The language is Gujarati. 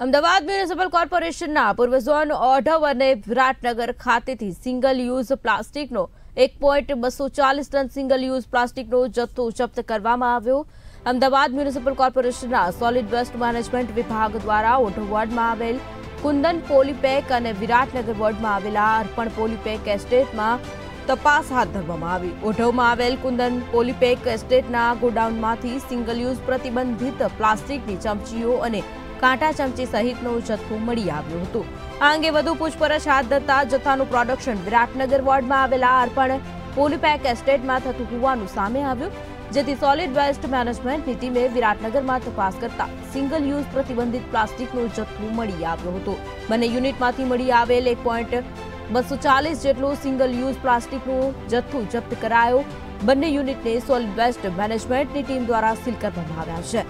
અમદાવાદ મ્યુનિસિપલ કોર્પોરેશનના પૂર્વ ઝોન ઓઢવ અને વિરાટનગર ખાતેથી સિંગલ યુઝ પ્લાસ્ટિકનો એક પોઈન્ટ બસો ચાલીસ ટન સિંગલ યુઝ પ્લાસ્ટિકનો જથ્થો જપ્ત કરવામાં આવ્યો. અમદાવાદ મ્યુનિસિપલ કોર્પોરેશનના સોલિડ વેસ્ટ મેનેજમેન્ટ વિભાગ દ્વારા ઓઢવ વોર્ડમાં આવેલ કુંદન પોલીપેક અને વિરાટનગર વોર્ડમાં આવેલા અર્પણ પોલીપેક એસ્ટેટમાં તપાસ હાથ ધરવામાં આવી. ઓઢવમાં આવેલ કુંદન પોલીપેક એસ્ટેટના ગોડાઉનમાંથી સિંગલ યુઝ પ્રતિબંધિત પ્લાસ્ટિકની ચમચીઓ અને કાંટા ચમચી સહિતનો જથ્થો મળી આવ્યો હતો. આ અંગે વધુ પૂછપરછ હાથ ધરતા જથ્થાનું પ્રોડક્શન વિરાટનગર વોર્ડમાં આવેલા અર્પણ પોલીપેક એસ્ટેટમાં થતું હોવાનું સામે આવ્યું, જેથી સોલિડ વેસ્ટ મેનેજમેન્ટની ટીમે વિરાટનગરમાં તપાસ કરતા સિંગલ યુઝ પ્રતિબંધિત પ્લાસ્ટિકનો જથ્થો મળી આવ્યો હતો. બંને યુનિટમાંથી મળી આવેલ એક પોઈન્ટ બસો ચાલીસ જેટલો સિંગલ યુઝ પ્લાસ્ટિકનો જથ્થો જપ્ત કરાયો. બંને યુનિટને સોલિડ વેસ્ટ મેનેજમેન્ટની ટીમ દ્વારા સીલ કરવામાં આવ્યા છે.